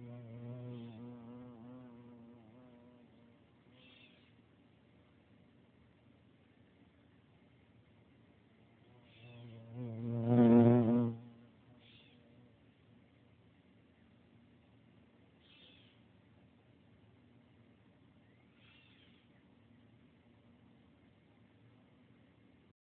Mm.